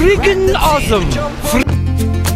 freaking awesome.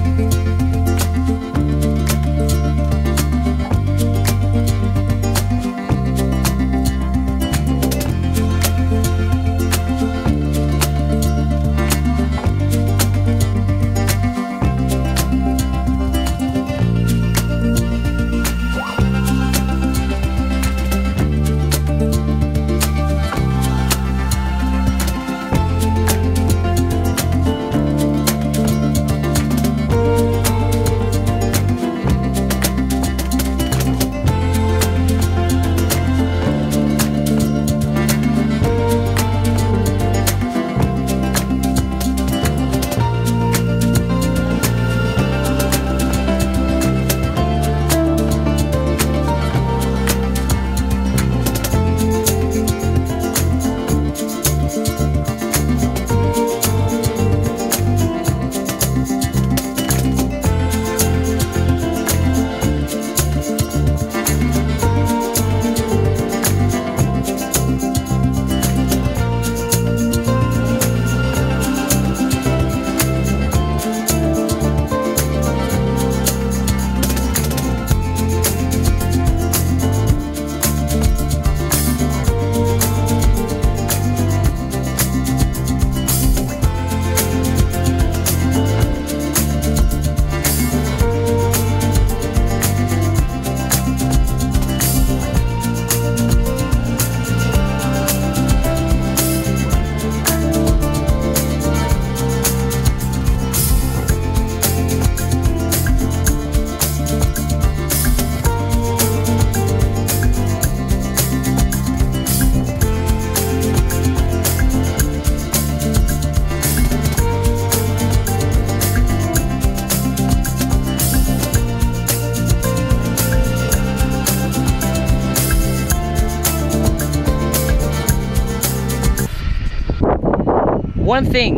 One thing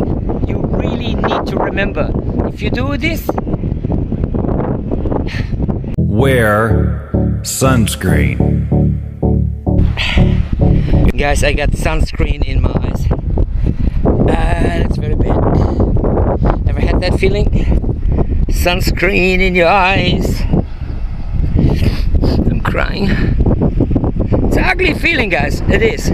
you really need to remember if you do this, Wear sunscreen. guys, I got sunscreen in my eyes. Ah, that's very bad. Ever had that feeling? Sunscreen in your eyes. I'm crying. It's an ugly feeling, guys. It is.